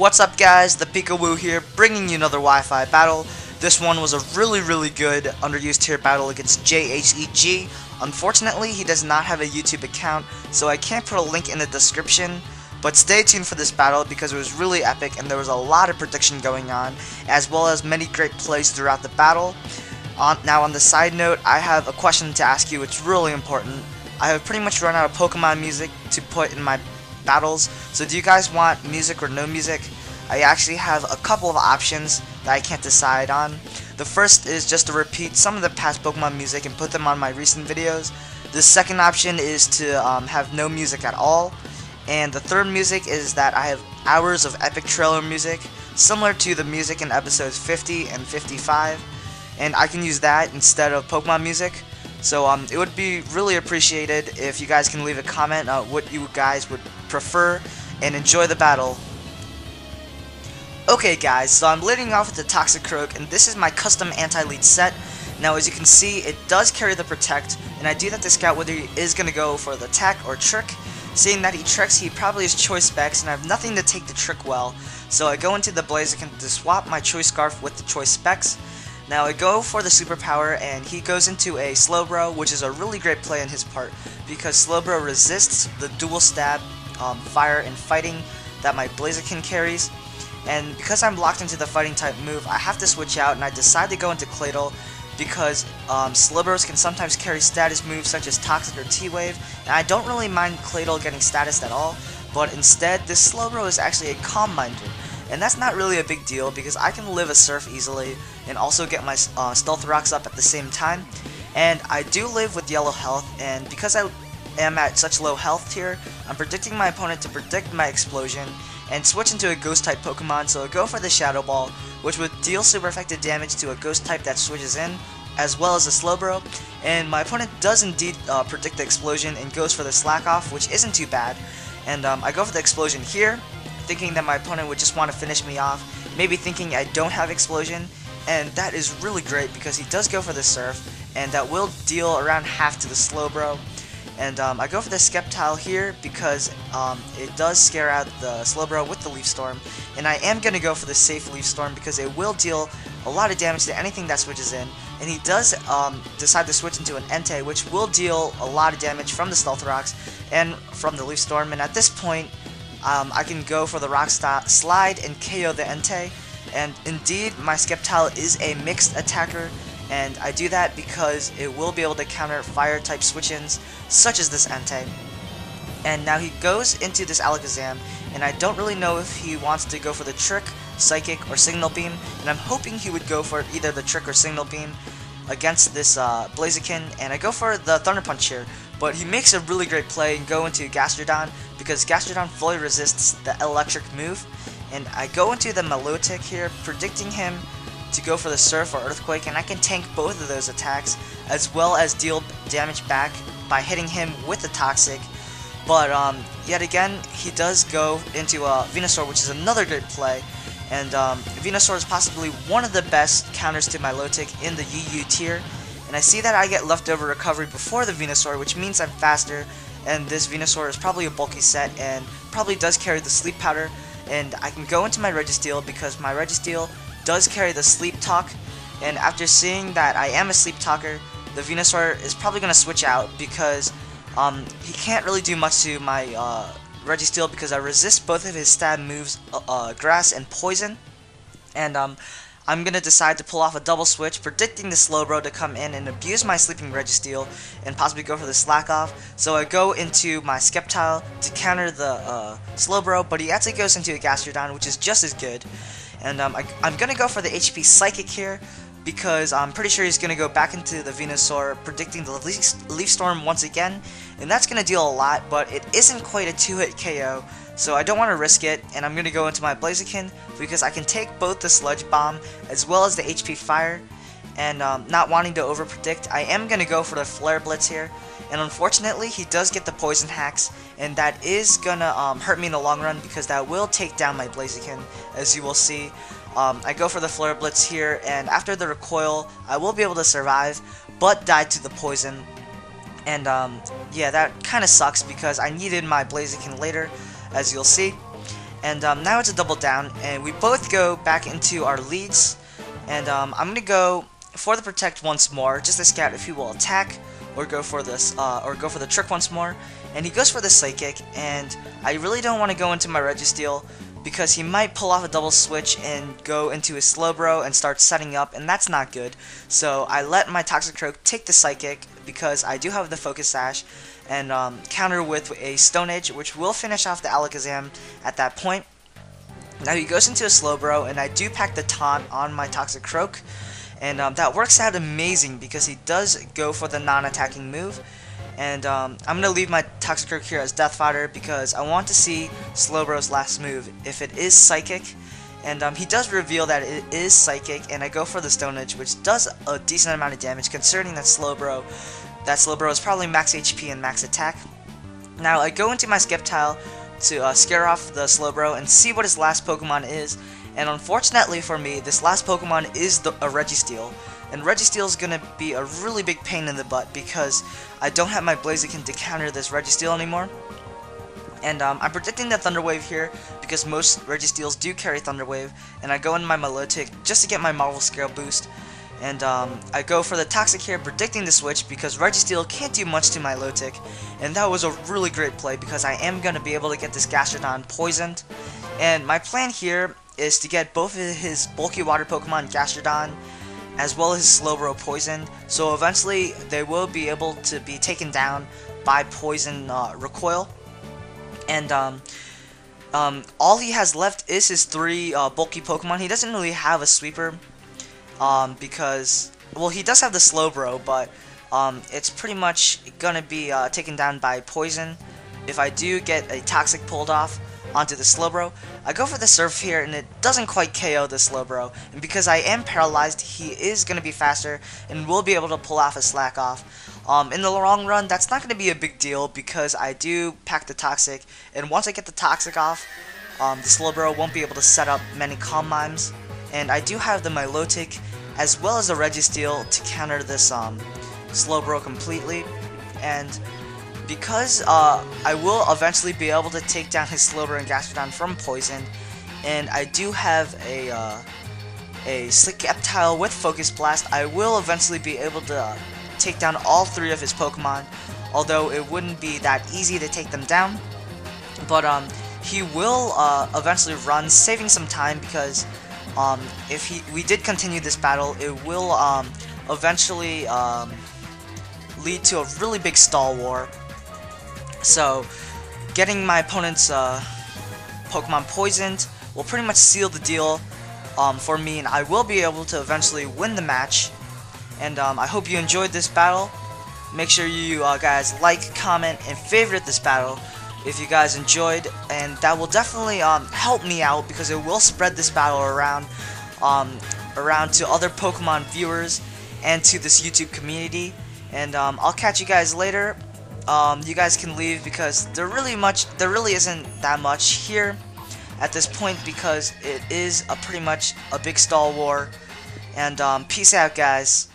What's up guys, the PikaWu here, bringing you another Wi-Fi battle. This one was a really, really good underused tier battle against JHEG. Unfortunately, he does not have a YouTube account, so I can't put a link in the description. But stay tuned for this battle because it was really epic and there was a lot of prediction going on, as well as many great plays throughout the battle. On, now on the side note, I have a question to ask you, it's really important. I have pretty much run out of Pokemon music to put in my battles. So do you guys want music or no music? I actually have a couple of options that I can't decide on. The first is just to repeat some of the past Pokemon music and put them on my recent videos. The second option is to um, have no music at all. And the third music is that I have hours of epic trailer music, similar to the music in episodes 50 and 55. And I can use that instead of Pokemon music. So um, it would be really appreciated if you guys can leave a comment on what you guys would prefer and enjoy the battle. Okay guys, so I'm leading off with the Toxicroak and this is my custom anti-lead set. Now as you can see, it does carry the Protect, and I do that to scout whether he is going to go for the attack or trick. Seeing that he tricks, he probably has choice specs, and I have nothing to take the trick well, so I go into the Blaziken to swap my choice scarf with the choice specs. Now I go for the superpower and he goes into a Slowbro, which is a really great play on his part because Slowbro resists the dual stab, um, fire, and fighting that my Blaziken carries. And because I'm locked into the fighting type move, I have to switch out and I decide to go into Claydol because um, Slowbros can sometimes carry status moves such as Toxic or T-Wave, and I don't really mind Claydol getting status at all, but instead, this Slowbro is actually a Calm Minder, and that's not really a big deal because I can live a Surf easily and also get my uh, Stealth Rocks up at the same time. And I do live with yellow health, and because I am at such low health here, I'm predicting my opponent to predict my explosion and switch into a ghost type Pokemon, so I go for the Shadow Ball, which would deal super effective damage to a ghost type that switches in, as well as a Slowbro, and my opponent does indeed uh, predict the explosion and goes for the Slack Off, which isn't too bad, and um, I go for the explosion here, thinking that my opponent would just want to finish me off, maybe thinking I don't have explosion, and that is really great because he does go for the Surf, and that will deal around half to the Slowbro. And um, I go for the Sceptile here because um, it does scare out the Slowbro with the Leaf Storm, and I am going to go for the safe Leaf Storm because it will deal a lot of damage to anything that switches in, and he does um, decide to switch into an Entei, which will deal a lot of damage from the Stealth Rocks and from the Leaf Storm, and at this point, um, I can go for the Rock Slide and KO the Entei, and indeed, my Sceptile is a mixed attacker, and I do that because it will be able to counter fire type switch-ins, such as this Entei. And now he goes into this Alakazam, and I don't really know if he wants to go for the Trick, Psychic, or Signal Beam, and I'm hoping he would go for either the Trick or Signal Beam against this uh, Blaziken, and I go for the Thunder Punch here, but he makes a really great play and go into Gastrodon, because Gastrodon fully resists the electric move, and I go into the Milotic here, predicting him to go for the Surf or Earthquake, and I can tank both of those attacks, as well as deal damage back by hitting him with the Toxic. But um, yet again, he does go into a Venusaur, which is another great play, and um, Venusaur is possibly one of the best counters to Milotic in the UU tier, and I see that I get leftover recovery before the Venusaur, which means I'm faster, and this Venusaur is probably a bulky set, and probably does carry the Sleep Powder, and I can go into my Registeel because my Registeel does carry the Sleep Talk, and after seeing that I am a Sleep Talker, the Venusaur is probably going to switch out because um, he can't really do much to my uh, Registeel because I resist both of his stab moves, uh, uh, Grass and Poison, and um, I'm going to decide to pull off a double switch, predicting the Slowbro to come in and abuse my Sleeping Registeel and possibly go for the Slack Off. So I go into my Sceptile to counter the uh, Slowbro, but he actually goes into a Gastrodon, which is just as good. And um, I, am going to go for the HP Psychic here, because I'm pretty sure he's going to go back into the Venusaur, predicting the Leaf Storm once again, and that's going to deal a lot, but it isn't quite a 2-hit KO, so I don't want to risk it, and I'm going to go into my Blaziken because I can take both the Sludge Bomb as well as the HP Fire, and um, not wanting to overpredict, I am going to go for the Flare Blitz here, and unfortunately he does get the Poison Hacks, and that is going to um, hurt me in the long run because that will take down my Blaziken, as you will see. Um, I go for the Flare Blitz here, and after the recoil, I will be able to survive, but die to the poison. And um, yeah, that kind of sucks because I needed my Blaziken later, as you'll see. And um, now it's a double down, and we both go back into our leads. And um, I'm gonna go for the protect once more, just to scout if he will attack or go for this, uh, or go for the trick once more. And he goes for the psychic, and I really don't want to go into my Registeel because he might pull off a double switch and go into his Slowbro and start setting up, and that's not good. So I let my Toxic Toxicroak take the Psychic because I do have the Focus Sash, and um, counter with a Stone Edge, which will finish off the Alakazam at that point. Now he goes into a Slowbro, and I do pack the Taunt on my Toxicroak, and um, that works out amazing because he does go for the non-attacking move, and um, I'm going to leave my Toxicroak here as Death Fodder because I want to see Slowbro's last move. If it is Psychic, and um, he does reveal that it is Psychic, and I go for the Stone Edge, which does a decent amount of damage concerning that Slowbro. That Slowbro is probably max HP and max attack. Now I go into my Sceptile to uh, scare off the Slowbro and see what his last Pokemon is, and unfortunately for me, this last Pokemon is the, a Registeel. And Registeel is going to be a really big pain in the butt because I don't have my Blaziken to counter this Registeel anymore. And um, I'm predicting the Thunder Wave here because most Registeels do carry Thunder Wave. And I go in my Milotic just to get my Marvel Scale boost. And um, I go for the Toxic here, predicting the switch because Registeel can't do much to my Milotic. And that was a really great play because I am going to be able to get this Gastrodon poisoned. And my plan here is to get both of his bulky water Pokemon, Gastrodon, as well as Slowbro poisoned. So eventually they will be able to be taken down by poison uh, recoil. And um, um, all he has left is his three uh, bulky Pokemon. He doesn't really have a sweeper um, because, well, he does have the Slowbro, but um, it's pretty much gonna be uh, taken down by poison. If I do get a toxic pulled off, onto the Slowbro. I go for the Surf here, and it doesn't quite KO the Slowbro. And because I am paralyzed, he is to be faster, and will be able to pull off a Slack off. Um, in the long run, that's not to be a big deal, because I do pack the Toxic, and once I get the Toxic off, um, the Slowbro won't be able to set up many Calm Minds. And I do have the Milotic, as well as the Registeel, to counter this um, Slowbro completely. And because uh, I will eventually be able to take down his Slowbro and Gastrodon from poison, and I do have a uh, a Sceptile with Focus Blast, I will eventually be able to uh, take down all three of his Pokemon, although it wouldn't be that easy to take them down. But um, he will uh, eventually run, saving some time because um, if he we did continue this battle, it will um, eventually um, lead to a really big stall war so, getting my opponent's uh, Pokemon poisoned will pretty much seal the deal um, for me, and I will be able to eventually win the match. And um, I hope you enjoyed this battle. Make sure you uh, guys like, comment, and favorite this battle if you guys enjoyed, and that will definitely um, help me out because it will spread this battle around um, around to other Pokemon viewers and to this YouTube community. And um, I'll catch you guys later. Um, you guys can leave because there really much there really isn't that much here at this point because it is a pretty much a big stall war. And um, peace out guys